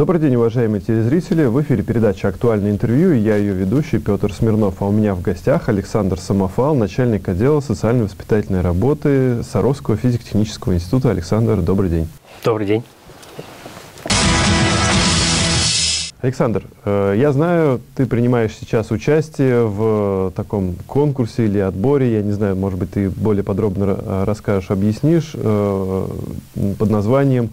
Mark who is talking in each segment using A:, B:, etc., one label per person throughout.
A: Добрый день, уважаемые телезрители. В эфире передача «Актуальное интервью» и я ее ведущий Петр Смирнов. А у меня в гостях Александр Самофал, начальник отдела социально-воспитательной работы Саровского физико-технического института. Александр, добрый день.
B: Добрый день.
A: Александр, э, я знаю, ты принимаешь сейчас участие в таком конкурсе или отборе, я не знаю, может быть, ты более подробно расскажешь, объяснишь, э, под названием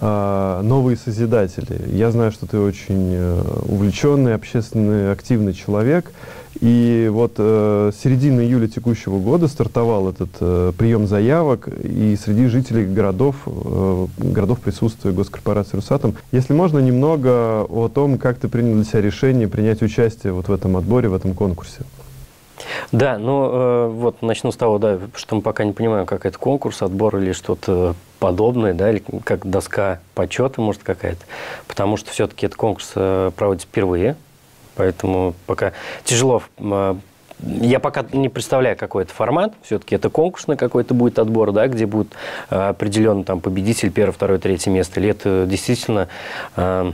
A: новые созидатели. Я знаю, что ты очень э, увлеченный, общественный, активный человек. И вот э, с середины июля текущего года стартовал этот э, прием заявок, и среди жителей городов, э, городов присутствия госкорпорации «Русатом». Если можно, немного о том, как ты принял для себя решение принять участие вот в этом отборе, в этом конкурсе.
B: Да, ну э, вот начну с того, да, что мы пока не понимаем, как это конкурс, отбор или что-то подобное, да, или как доска почета, может, какая-то. Потому что все-таки этот конкурс э, проводится впервые, поэтому пока тяжело э, я пока не представляю, какой это формат. Все-таки это конкурсный какой-то будет отбор, да, где будет э, определен там победитель первое, второе, третье место. Или это действительно э,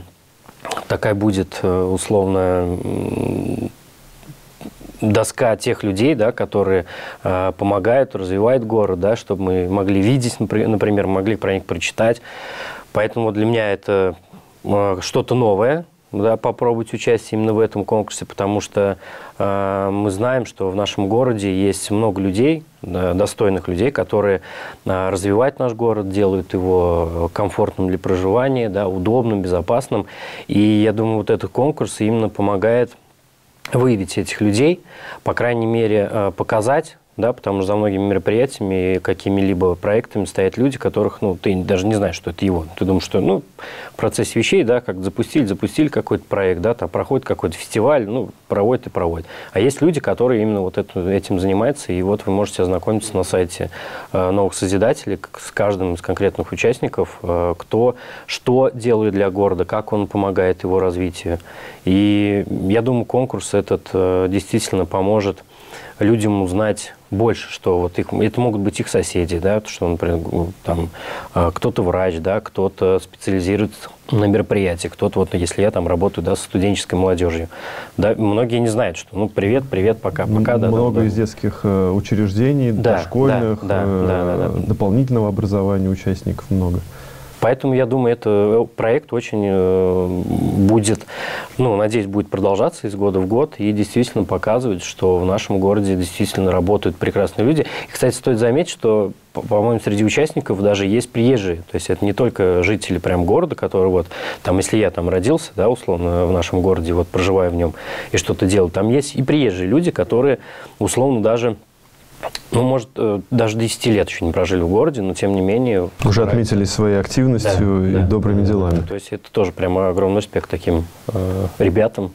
B: такая будет э, условно доска тех людей, да, которые э, помогают, развивают город, да, чтобы мы могли видеть, например, могли про них прочитать. Поэтому для меня это э, что-то новое, да, попробовать участие именно в этом конкурсе, потому что э, мы знаем, что в нашем городе есть много людей, да, достойных людей, которые э, развивают наш город, делают его комфортным для проживания, да, удобным, безопасным. И я думаю, вот этот конкурс именно помогает выявить этих людей, по крайней мере, э, показать да, потому что за многими мероприятиями, какими-либо проектами стоят люди, которых, ну, ты даже не знаешь, что это его. Ты думаешь, что, ну, в процессе вещей, да, как запустили, запустили какой-то проект, да, там проходит какой-то фестиваль, ну, проводит и проводит. А есть люди, которые именно вот это, этим занимаются, и вот вы можете ознакомиться на сайте э, новых созидателей с каждым из конкретных участников, э, кто что делает для города, как он помогает его развитию. И я думаю, конкурс этот э, действительно поможет людям узнать больше, что вот их, это могут быть их соседи, да, что, например, там а, кто-то врач, да, кто-то специализируется на мероприятии, кто-то вот, если я там работаю, да, с студенческой молодежью, да, многие не знают, что, ну, привет, привет, пока, пока,
A: да. Много да, из детских э, учреждений, да, дошкольных, да, да, э, да, да, да. дополнительного образования участников много.
B: Поэтому, я думаю, этот э, проект очень э, будет, ну, надеюсь, будет продолжаться из года в год и действительно показывать, что в нашем городе действительно работают прекрасные люди. И, кстати, стоит заметить, что по-моему, среди участников даже есть приезжие. То есть это не только жители прям города, которые вот, там, если я там родился, да, условно, в нашем городе, вот проживаю в нем и что-то делаю, там есть и приезжие люди, которые, условно, даже ну, может, э, даже 10 лет еще не прожили в городе, но тем не менее...
A: Уже отметились своей активностью да, и да, добрыми да, делами.
B: Да, то есть это тоже прямо огромный успех таким э, ребятам.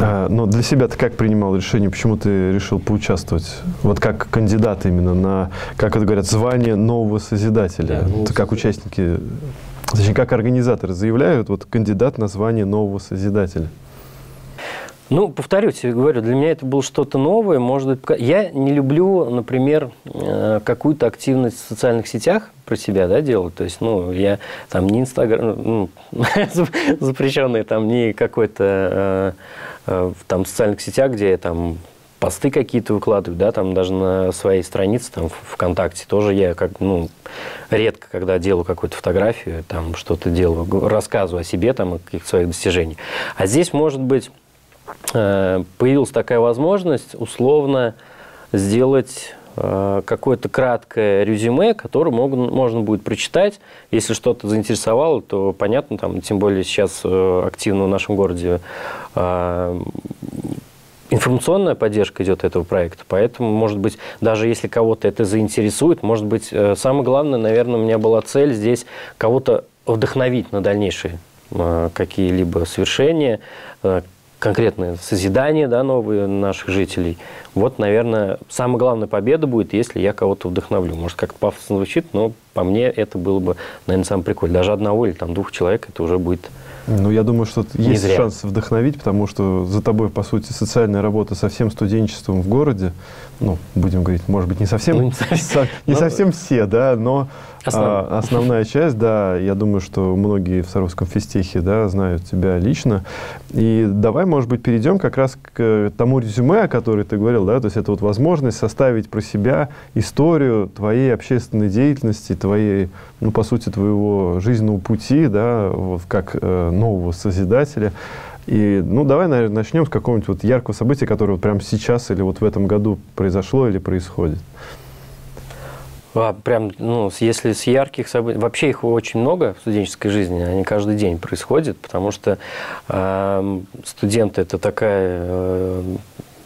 A: А, но для себя ты как принимал решение, почему ты решил поучаствовать? Вот как кандидат именно на, как это говорят, звание нового созидателя. Да, ну, как участники, точнее, как организаторы заявляют, вот кандидат на звание нового созидателя.
B: Ну, повторюсь, я говорю, для меня это было что-то новое. Может быть, я не люблю, например, э, какую-то активность в социальных сетях про себя да, делать. То есть, ну, я там не Инстаграм, ну, запрещенный, там не какой-то э, э, там в социальных сетях, где я там посты какие-то выкладываю, да, там даже на своей странице, там, ВКонтакте, тоже я как, ну, редко, когда делаю какую-то фотографию, там, что-то делаю, рассказываю о себе, там, о каких-то своих достижениях. А здесь, может быть, появилась такая возможность условно сделать э, какое-то краткое резюме, которое можно будет прочитать. Если что-то заинтересовало, то понятно, там, тем более сейчас э, активно в нашем городе информационная поддержка идет этого проекта, поэтому, может быть, даже если кого-то это заинтересует, может быть, самое главное, наверное, у меня была цель здесь кого-то вдохновить на дальнейшие какие-либо свершения, конкретное созидание да, новые наших жителей. Вот, наверное, самая главная победа будет, если я кого-то вдохновлю. Может, как-то пафосно звучит, но по мне это было бы, наверное, самое прикольное. Даже одного или там двух человек это уже будет
A: ну, я думаю, что есть зря. шанс вдохновить, потому что за тобой, по сути, социальная работа со всем студенчеством в городе. Ну, будем говорить, может быть, не совсем, ну, не, со, не ну, совсем все, да, но Основ... основная часть, да, я думаю, что многие в Саровском физтехе, да, знают тебя лично. И давай, может быть, перейдем как раз к тому резюме, о котором ты говорил, да, то есть это вот возможность составить про себя историю твоей общественной деятельности, твоей, ну, по сути, твоего жизненного пути, да, вот как э, нового созидателя. И, ну, давай, наверное, начнем с какого-нибудь вот яркого события, которое вот прямо сейчас или вот в этом году произошло или происходит.
B: А, прям, ну, если с ярких событий, вообще их очень много в студенческой жизни, они каждый день происходят, потому что э, студенты это такая э,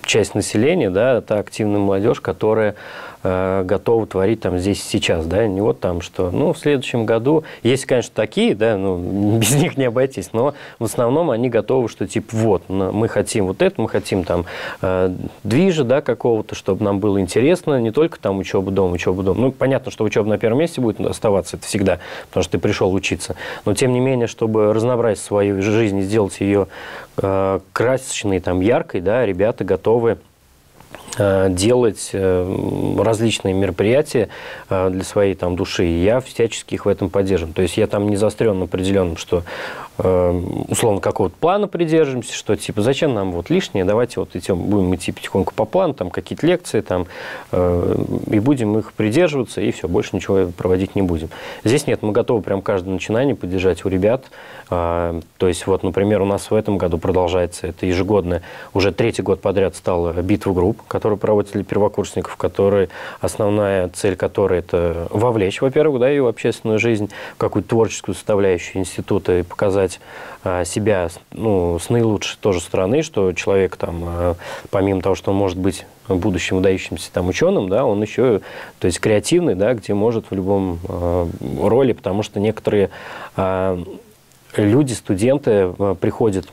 B: часть населения, да, это активная молодежь, которая э, готовы творить там здесь сейчас, да, не вот там что. Ну, в следующем году, есть, конечно, такие, да, ну, без них не обойтись, но в основном они готовы, что типа вот, мы хотим вот это, мы хотим там э, движа, да, какого-то, чтобы нам было интересно, не только там учеба дома, учеба дома. Ну, понятно, что учеба на первом месте будет оставаться, это всегда, потому что ты пришел учиться. Но, тем не менее, чтобы разнообразить свою жизнь и сделать ее э, красочной, там, яркой, да, ребята готовы делать э, различные мероприятия э, для своей там души. И я всячески их в этом поддерживаю. То есть я там не заострен определенным, что условно какого-то плана придерживаемся, что типа зачем нам вот лишнее, давайте вот идем, будем идти потихоньку по плану, там какие-то лекции там, и будем их придерживаться, и все, больше ничего проводить не будем. Здесь нет, мы готовы прям каждое начинание поддержать у ребят. То есть вот, например, у нас в этом году продолжается это ежегодное, уже третий год подряд стала битва групп, которая проводится для первокурсников, которые, основная цель которой это вовлечь, во-первых, да, ее в общественную жизнь, какую-то творческую составляющую института и показать а, себя ну, с наилучшей тоже стороны, что человек там, а, помимо того, что он может быть будущим выдающимся там ученым, да, он еще, то есть креативный, да, где может в любом э, роли, потому что некоторые э, люди, студенты э, приходят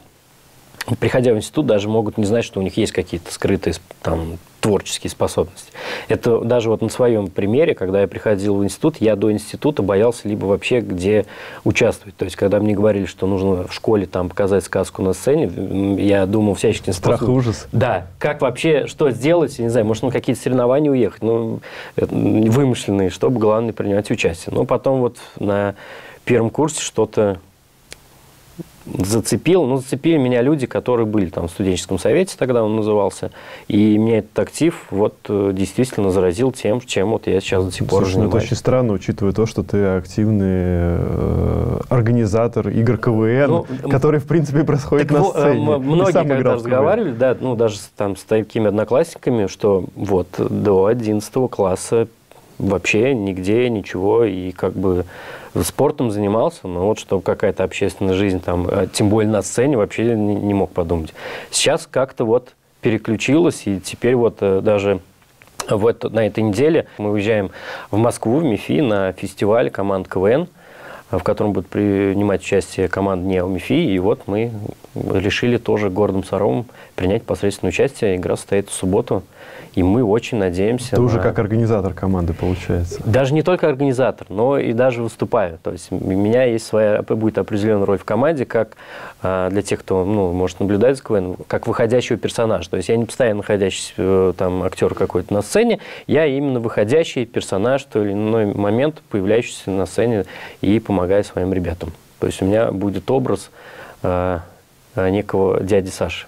B: приходя в институт, даже могут не знать, что у них есть какие-то скрытые там, творческие способности. Это даже вот на своем примере, когда я приходил в институт, я до института боялся либо вообще где участвовать. То есть, когда мне говорили, что нужно в школе там показать сказку на сцене, я думал всячески...
A: Страх и ужас.
B: Да. Как вообще, что сделать, я не знаю, может, на какие-то соревнования уехать, ну, вымышленные, чтобы, главное, принимать участие. Но потом вот на первом курсе что-то зацепил. Ну, зацепили меня люди, которые были там в студенческом совете, тогда он назывался. И меня этот актив вот э, действительно заразил тем, чем вот я сейчас до сих пор Слушай,
A: занимаюсь. Ну, это очень странно, учитывая то, что ты активный э, организатор игр КВН, ну, который, в принципе, происходит на сцене.
B: Э, многие когда разговаривали, да, ну, даже там с такими одноклассниками, что вот до 11 класса вообще нигде ничего, и как бы спортом занимался, но вот чтобы какая-то общественная жизнь там, э, тем более на сцене, вообще не, не мог подумать. Сейчас как-то вот переключилось, и теперь вот э, даже вот на этой неделе мы уезжаем в Москву, в МИФИ, на фестиваль команд КВН, в котором будет принимать участие команда НЕО МИФИ. И вот мы решили тоже городом Саровым принять непосредственное участие. Игра состоит в субботу и мы очень надеемся...
A: Ты на... уже как организатор команды, получается.
B: Даже не только организатор, но и даже выступаю. То есть у меня есть своя, будет определенная роль в команде, как а, для тех, кто ну, может наблюдать за КВН, как выходящего персонажа. То есть я не постоянно находящийся э, там актер какой-то на сцене, я именно выходящий персонаж в той или иной момент, появляющийся на сцене и помогая своим ребятам. То есть у меня будет образ а, некого дяди Саши,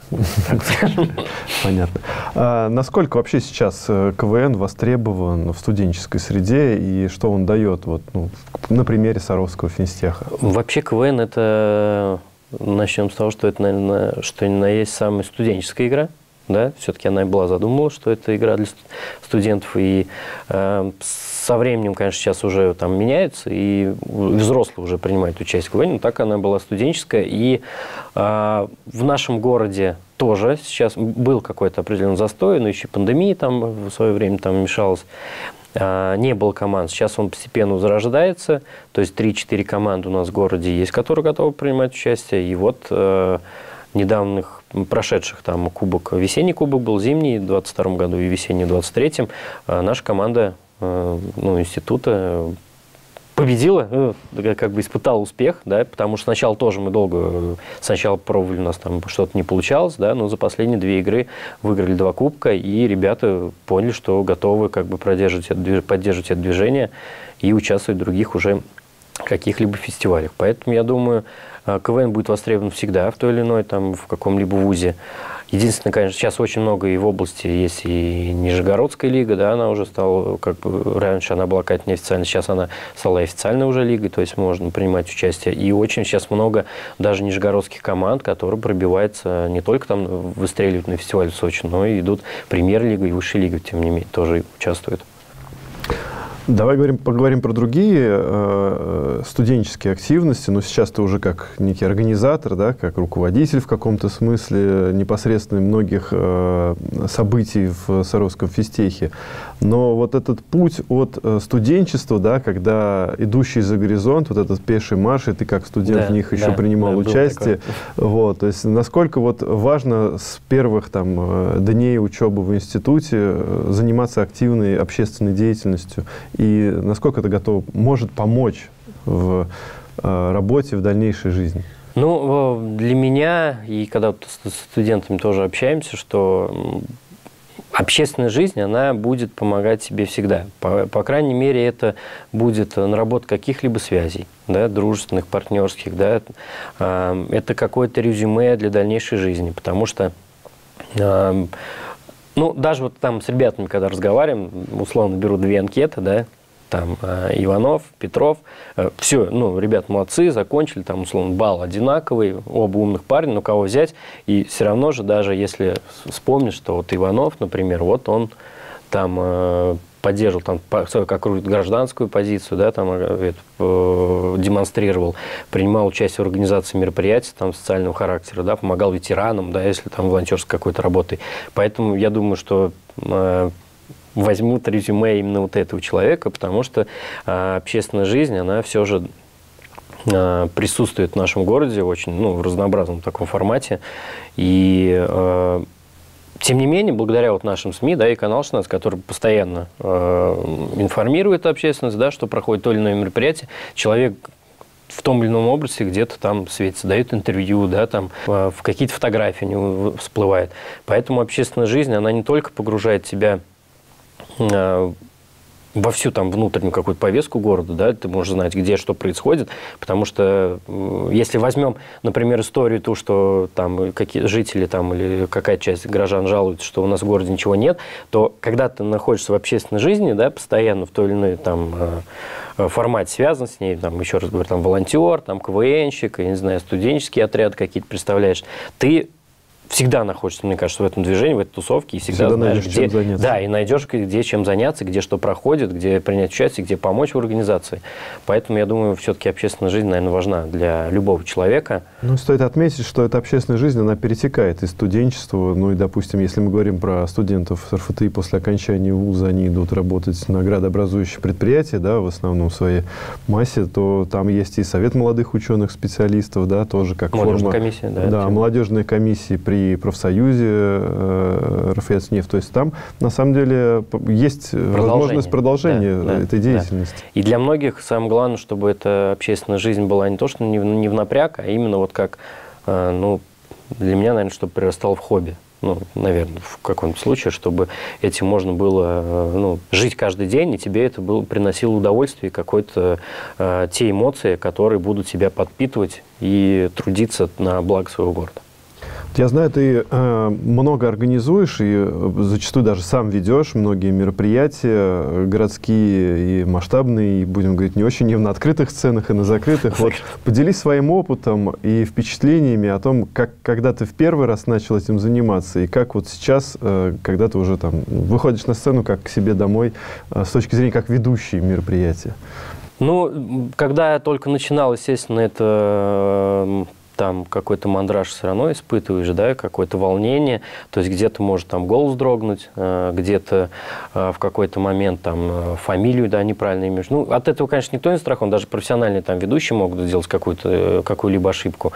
B: так
A: скажем. Понятно. А насколько вообще сейчас э, КВН востребован в студенческой среде и что он дает вот, ну, на примере Саровского финстеха?
B: Вообще КВН это, начнем с того, что это, наверное, что ни на есть самая студенческая игра. Да? Все-таки она и была задумала, что это игра для студентов. И э, со временем, конечно, сейчас уже там меняется, и взрослые уже принимают участие в КВН, но так она была студенческая. И э, в нашем городе тоже сейчас был какой-то определенный застой, но еще пандемия там в свое время там мешалась. Э, не было команд. Сейчас он постепенно зарождается. То есть 3-4 команды у нас в городе есть, которые готовы принимать участие. И вот э, недавних прошедших там кубок, весенний кубок был зимний в 22 году и весенний в 23 э, наша команда ну, института победила, ну, как бы испытала успех, да, потому что сначала тоже мы долго, сначала пробовали, у нас там что-то не получалось, да, но за последние две игры выиграли два кубка, и ребята поняли, что готовы как бы поддерживать это, поддерживать это движение и участвовать в других уже каких-либо фестивалях. Поэтому я думаю, э, КВН будет востребован всегда в той или иной, там, в каком-либо вузе. Единственное, конечно, сейчас очень много и в области есть и Нижегородская лига, да, она уже стала, как бы, раньше она была какая-то неофициальная, сейчас она стала официальной уже лигой, то есть можно принимать участие. И очень сейчас много даже нижегородских команд, которые пробиваются не только там выстреливают на фестивале в Сочи, но и идут премьер-лига и высшая лига, тем не менее, тоже участвуют.
A: Давай говорим, поговорим про другие э, студенческие активности. Но сейчас ты уже как некий организатор, да, как руководитель в каком-то смысле непосредственно многих э, событий в Саровском физтехе. Но вот этот путь от э, студенчества, да, когда идущий за горизонт, вот этот пеший марш, и ты как студент да, в них еще да, принимал да, участие. Вот, то есть насколько вот важно с первых там э, дней учебы в институте э, заниматься активной общественной деятельностью и насколько это готово, может помочь в работе в дальнейшей жизни?
B: Ну, для меня, и когда с студентами тоже общаемся, что общественная жизнь, она будет помогать себе всегда. По, по крайней мере, это будет наработка каких-либо связей, да, дружественных, партнерских, да, э, это какое-то резюме для дальнейшей жизни, потому что э, ну, даже вот там с ребятами, когда разговариваем, условно беру две анкеты, да, там э, Иванов, Петров, э, все, ну, ребят молодцы, закончили, там, условно, балл одинаковый, оба умных парня, но кого взять, и все равно же, даже если вспомнишь, что вот Иванов, например, вот он там э, поддерживал там какую-то гражданскую позицию, да, там это, э, демонстрировал, принимал участие в организации мероприятий там социального характера, да, помогал ветеранам, да, если там волонтерской какой-то работой. Поэтому я думаю, что э, возьмут резюме именно вот этого человека, потому что э, общественная жизнь, она все же э, присутствует в нашем городе очень ну, в разнообразном таком формате. И э, тем не менее, благодаря вот нашим СМИ, да, и канал 16, который постоянно э, информирует общественность, да, что проходит то или иное мероприятие, человек в том или ином образе где-то там светится, дает интервью, да, там э, в какие-то фотографии не всплывает. Поэтому общественная жизнь, она не только погружает тебя во всю там внутреннюю какую-то повестку города, да, ты можешь знать, где что происходит, потому что если возьмем, например, историю ту, что там какие жители там или какая часть горожан жалуются, что у нас в городе ничего нет, то когда ты находишься в общественной жизни, да, постоянно в той или иной там э, формате связан с ней, там, еще раз говорю, там, волонтер, там, КВНщик, я не знаю, студенческий отряд какие-то представляешь, ты всегда находишься, мне кажется, в этом движении, в этой тусовке, и всегда, всегда знаешь, найдешь, где, чем заняться. Да, и найдешь, где чем заняться, где что проходит, где принять участие, где помочь в организации. Поэтому я думаю, все-таки общественная жизнь, наверное, важна для любого человека.
A: Ну, стоит отметить, что эта общественная жизнь, она перетекает из студенчества. Ну и, допустим, если мы говорим про студентов РФТИ после окончания вуза, они идут работать на градообразующие предприятия, да, в основном в своей массе, то там есть и совет молодых ученых-специалистов, да, тоже как
B: молодежная
A: форма...
B: комиссия, да.
A: Да, молодежные комиссии при при профсоюзе э, РФС-нефть. То есть там, на самом деле, есть возможность продолжения да, этой деятельности. Да.
B: И для многих самое главное, чтобы эта общественная жизнь была не то, что не в, не в напряг, а именно вот как, э, ну, для меня, наверное, чтобы прирастал в хобби ну, наверное, в каком-то случае, чтобы этим можно было э, ну, жить каждый день, и тебе это было, приносило удовольствие, какой-то э, те эмоции, которые будут тебя подпитывать и трудиться на благо своего города.
A: Я знаю, ты э, много организуешь и э, зачастую даже сам ведешь многие мероприятия э, городские и масштабные, и, будем говорить, не очень, и на открытых сценах, и на закрытых. Вот поделись своим опытом и впечатлениями о том, как, когда ты в первый раз начал этим заниматься, и как вот сейчас, э, когда ты уже там выходишь на сцену как к себе домой, э, с точки зрения как ведущий мероприятия.
B: Ну, когда я только начинал, естественно, это там какой-то мандраж все равно испытываешь, да, какое-то волнение, то есть где-то может там голос дрогнуть, э, где-то э, в какой-то момент там э, фамилию, да, неправильно имеешь. Ну, от этого, конечно, никто не страхован, даже профессиональные там ведущие могут сделать какую-то, какую-либо ошибку,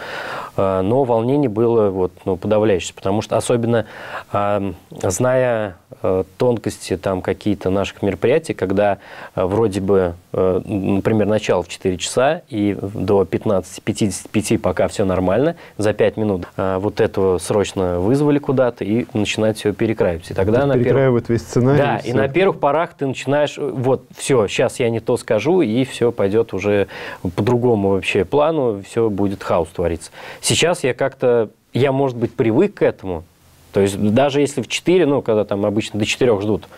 B: но волнение было вот, ну, подавляющее, потому что особенно зная тонкости там какие-то наших мероприятий, когда вроде бы, например, начало в 4 часа и до 15-55 пока все нормально, за 5 минут вот этого срочно вызвали куда-то и начинают все перекраивать. И тогда
A: на перекраивают первых... весь сценарий.
B: Да, и, и на первых порах ты начинаешь, вот, все, сейчас я не то скажу, и все пойдет уже по другому вообще плану, все будет хаос твориться. Сейчас я как-то, я, может быть, привык к этому, то есть даже если в 4, ну, когда там обычно до 4 ждут,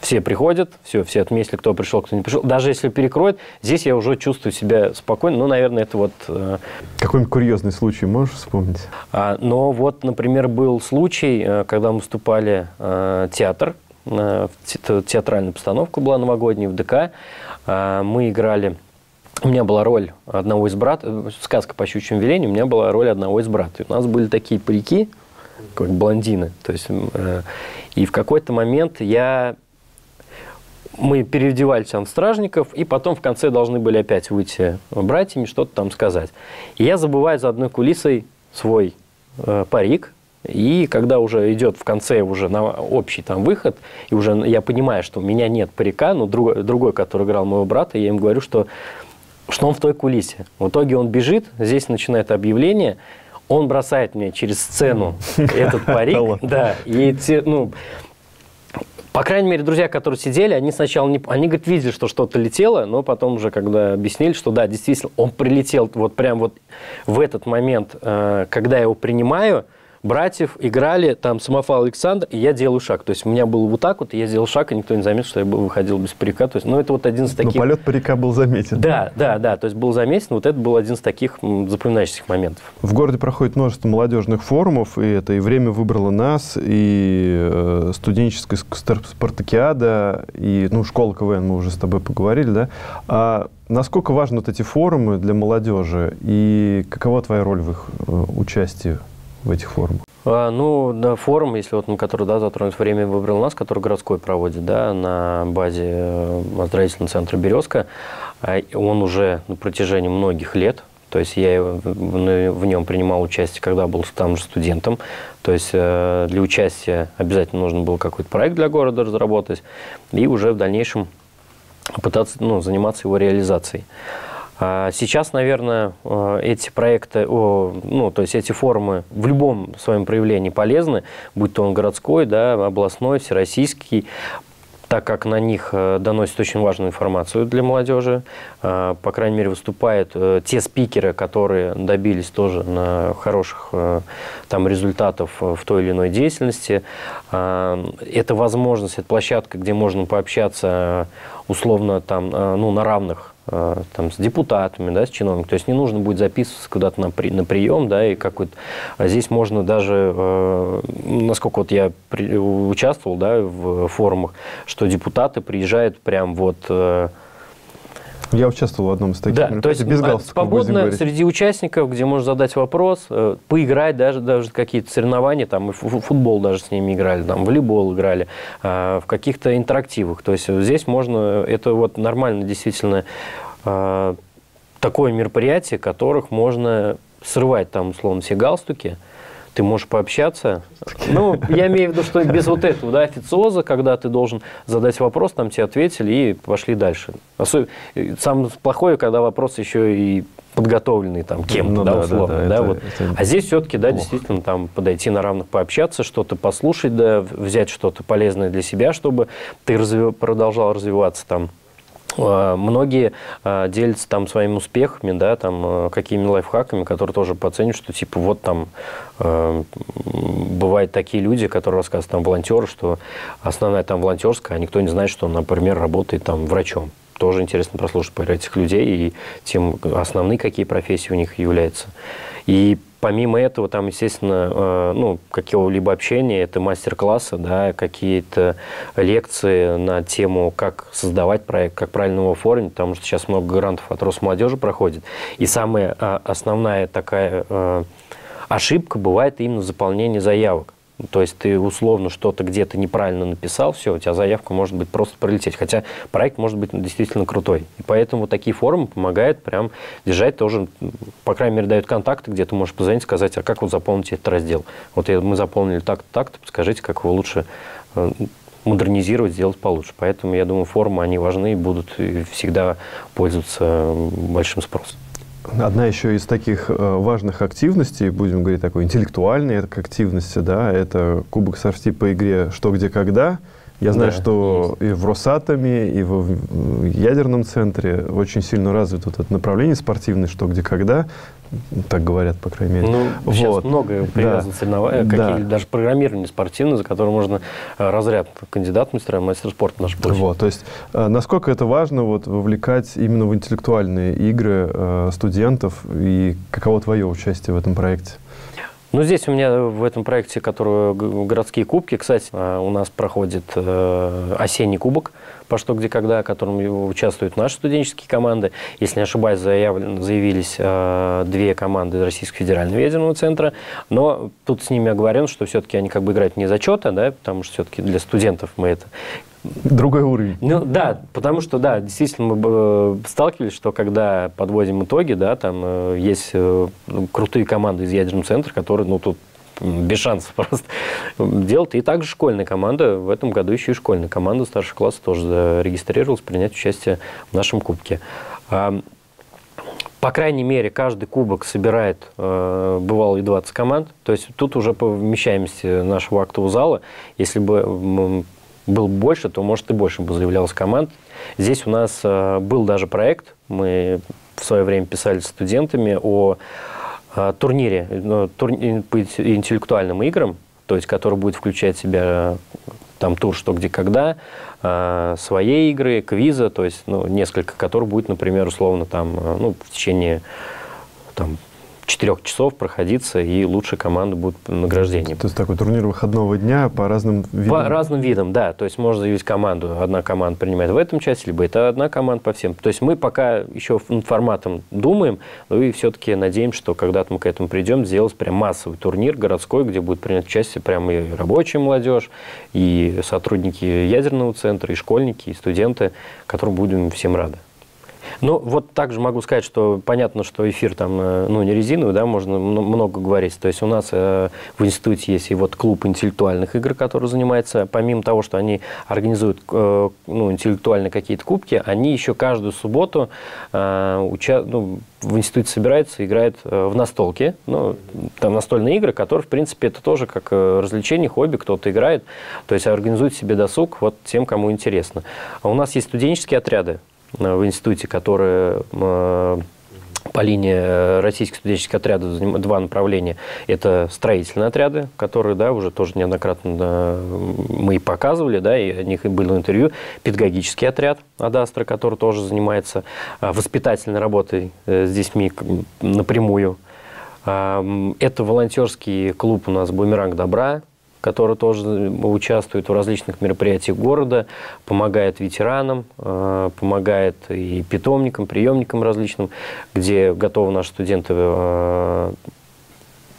B: все приходят, все, все отметили, кто пришел, кто не пришел. Даже если перекроют, здесь я уже чувствую себя спокойно. Ну, наверное, это вот... Э,
A: Какой-нибудь курьезный случай можешь вспомнить?
B: А, но вот, например, был случай, э, когда мы выступали э, театр, э, театральная постановка была новогодняя в ДК. Э, мы играли у меня была роль одного из братов, сказка по щучьему велению, у меня была роль одного из братьев. У нас были такие парики, как блондины. То есть, э, и в какой-то момент я мы переодевались там в стражников, и потом в конце должны были опять выйти братьями, что-то там сказать. И я забываю за одной кулисой свой э, парик, и когда уже идет в конце уже на общий там выход, и уже я понимаю, что у меня нет парика, но другой, другой который играл моего брата, я им говорю, что, что он в той кулисе. В итоге он бежит, здесь начинает объявление, он бросает мне через сцену этот парик, да, и те, ну, по крайней мере, друзья, которые сидели, они сначала не, они говорят, видели, что что-то летело, но потом уже, когда объяснили, что да, действительно, он прилетел вот прям вот в этот момент, э, когда я его принимаю, братьев играли, там Самофал Александр, и я делаю шаг. То есть у меня было вот так вот, и я сделал шаг, и никто не заметил, что я выходил без парика. То есть, ну, это вот один из таких...
A: Но полет парика был заметен.
B: Да, да, да, то есть был заметен, вот это был один из таких запоминающихся моментов.
A: В городе проходит множество молодежных форумов, и это и «Время выбрало нас», и э, студенческая спартакиада, и, ну, школа КВН, мы уже с тобой поговорили, да? А насколько важны вот эти форумы для молодежи, и какова твоя роль в их э, участии? В этих форумах?
B: А, ну, да, форум, если вот на который, да, затронуть время выбрал нас, который городской проводит, да, на базе э, оздоровительного центра «Березка», а, он уже на протяжении многих лет, то есть я в нем принимал участие, когда был там же студентом. То есть э, для участия обязательно нужно было какой-то проект для города разработать и уже в дальнейшем пытаться ну, заниматься его реализацией. А сейчас, наверное, э, эти проекты, ну, то есть эти форумы в любом своем проявлении полезны, будь то он городской, да, областной, всероссийский, так как на них э, доносят очень важную информацию для молодежи. Э, по крайней мере, выступают те спикеры, которые добились тоже на хороших там, результатов в той или иной деятельности. Это возможность, это площадка, где можно пообщаться условно там, ну, на равных Э, там, с депутатами, да, с чиновниками. То есть не нужно будет записываться куда-то на, при, на прием, да, и какой-то... А здесь можно даже, э, насколько вот я при, участвовал, да, в форумах, что депутаты приезжают прям вот... Э,
A: я участвовал в одном из таких
B: да, то есть без галстука. Свободно среди участников, где можно задать вопрос, э, поиграть даже, даже какие-то соревнования, там, футбол даже с ними играли, там, волейбол играли, э, в каких-то интерактивах. То есть здесь можно, это вот нормально действительно э, такое мероприятие, которых можно срывать там, условно, все галстуки, ты можешь пообщаться. Ну, я имею в виду, что без вот этого, да, официоза, когда ты должен задать вопрос, там тебе ответили и пошли дальше. Особ... Самое плохое, когда вопрос еще и подготовленный там кем-то, ну, да, условно. Да, да, да, вот. это а здесь все-таки, да, действительно, там подойти на равных, пообщаться, что-то послушать, да, взять что-то полезное для себя, чтобы ты развив... продолжал развиваться там многие а, делятся там своими успехами, да, там а, какими лайфхаками, которые тоже поценят, что типа вот там бывают такие люди, которые рассказывают там волонтеры, что основная там волонтерская, а никто не знает, что он, например, работает там врачом. Тоже интересно прослушать про этих людей и тем основные какие профессии у них являются. И Помимо этого, там, естественно, э, ну, какого-либо общения, это мастер-классы, да, какие-то лекции на тему, как создавать проект, как правильно его оформить, потому что сейчас много грантов от Росмолодежи проходит. И самая а, основная такая э, ошибка бывает именно заполнение заявок. То есть ты условно что-то где-то неправильно написал, все, у тебя заявка может быть просто пролететь. Хотя проект может быть действительно крутой. И поэтому такие форумы помогают прям держать тоже, по крайней мере, дают контакты, где ты можешь позвонить, сказать, а как вот заполнить этот раздел. Вот мы заполнили так-то, так-то, скажите, как его лучше э, модернизировать, сделать получше. Поэтому, я думаю, форумы, они важны и будут всегда пользоваться большим спросом.
A: Одна еще из таких э, важных активностей, будем говорить такой интеллектуальной активности, да, это Кубок Сорти по игре «Что, где, когда». Я знаю, да, что есть. и в Росатоме, и в ядерном центре очень сильно развито вот это направление спортивное «Что, где, когда». Так говорят, по крайней мере.
B: Ну, вот. сейчас много привязано да. соревнования, да. даже программирование спортивное, за которое можно э, разряд кандидат мастера, мастер спорта наш получить.
A: Вот, то есть, э, насколько это важно вот, вовлекать именно в интеллектуальные игры э, студентов, и каково твое участие в этом проекте?
B: Ну, здесь у меня в этом проекте, который городские кубки, кстати, у нас проходит осенний кубок по что, где, когда, в котором участвуют наши студенческие команды. Если не ошибаюсь, заявлен, заявились э, две команды Российского федерального ядерного центра, но тут с ними оговорено, что все-таки они как бы играют не зачета, да, потому что все-таки для студентов мы это
A: Другой уровень.
B: Ну да, потому что, да, действительно мы э, сталкивались, что когда подводим итоги, да, там э, есть э, крутые команды из ядерного центра, которые, ну, тут без шансов просто делать. И также школьная команда, в этом году еще и школьная команда старших классов тоже зарегистрировалась принять участие в нашем кубке. А, по крайней мере, каждый кубок собирает, бывало, и 20 команд. То есть тут уже по вмещаемости нашего актового зала, если бы был больше, то, может, и больше бы заявлялось команд. Здесь у нас э, был даже проект, мы в свое время писали с студентами о а, турнире ну, по интеллектуальным играм, то есть который будет включать в себя там тур «Что, где, когда», э, свои игры, квиза, то есть ну, несколько, которые будет, например, условно там, ну, в течение там, четырех часов проходиться, и лучшая команда будет награждением.
A: То есть такой турнир выходного дня по разным видам?
B: По разным видам, да. То есть можно заявить команду, одна команда принимает в этом части, либо это одна команда по всем. То есть мы пока еще форматом думаем, но и все-таки надеемся, что когда-то мы к этому придем, сделать прям массовый турнир городской, где будет принять участие прям и рабочая молодежь, и сотрудники ядерного центра, и школьники, и студенты, которым будем всем рады. Ну, вот также могу сказать, что понятно, что эфир там, э, ну, не резиновый, да, можно много говорить. То есть у нас э, в институте есть и вот клуб интеллектуальных игр, который занимается, помимо того, что они организуют э, ну, интеллектуальные какие-то кубки, они еще каждую субботу уча ну, в институте собираются играют в настолки. Ну, там настольные игры, которые, в принципе, это тоже как развлечение, хобби, кто-то играет. То есть организует себе досуг вот тем, кому интересно. А у нас есть студенческие отряды, в институте, которые э, по линии российских студенческих отрядов два направления. Это строительные отряды, которые, да, уже тоже неоднократно мы и показывали, да, и о них и было интервью. Педагогический отряд Адастра, который тоже занимается э, воспитательной работой с детьми напрямую. Это волонтерский клуб у нас «Бумеранг добра», который тоже участвует в различных мероприятиях города, помогает ветеранам, э, помогает и питомникам, приемникам различным, где готовы наши студенты э,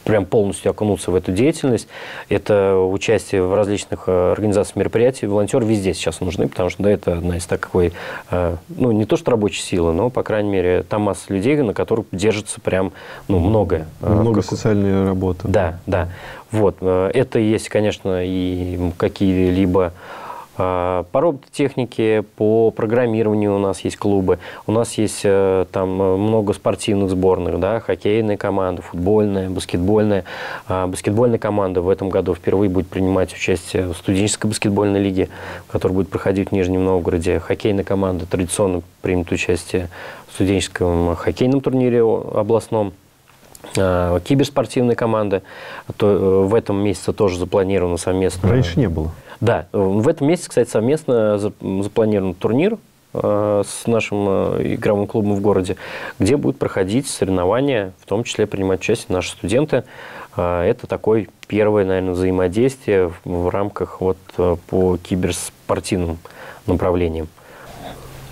B: прям полностью окунуться в эту деятельность. Это участие в различных э, организациях мероприятий. Волонтеры везде сейчас нужны, потому что да, это одна из такой, ну, не то что рабочей силы, но, по крайней мере, там масса людей, на которых держится прям, ну, многое.
A: Много как... социальной работы.
B: Да, да. Вот. Э, это есть, конечно, и какие-либо э, по робототехнике, по программированию у нас есть клубы. У нас есть э, там много спортивных сборных, да, хоккейная команда, футбольная, баскетбольная. А баскетбольная команда в этом году впервые будет принимать участие в студенческой баскетбольной лиге, которая будет проходить в Нижнем Новгороде. Хоккейная команда традиционно примет участие в студенческом хоккейном турнире областном. Э, киберспортивные команды. То э, в этом месяце тоже запланировано совместно.
A: Раньше не было.
B: Да, в этом месяце, кстати, совместно запланирован турнир э, с нашим э, игровым клубом в городе, где будут проходить соревнования, в том числе принимать участие наши студенты. Это такой первое, наверное, взаимодействие в рамках вот по киберспортивным направлениям.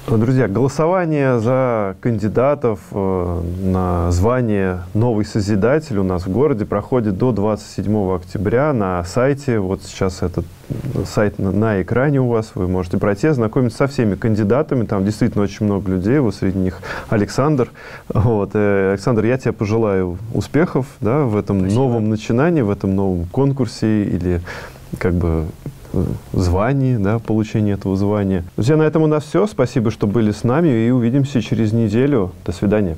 A: Друзья, голосование за кандидатов э, на звание «Новый Созидатель» у нас в городе проходит до 27 октября на сайте. Вот сейчас этот сайт на, на экране у вас. Вы можете пройти, ознакомиться со всеми кандидатами. Там действительно очень много людей. Вот среди них Александр. Вот. Э, Александр, я тебе пожелаю успехов да, в этом Спасибо. новом начинании, в этом новом конкурсе или как бы звании, да, получения этого звания. Друзья, на этом у нас все. Спасибо, что были с нами, и увидимся через неделю. До свидания.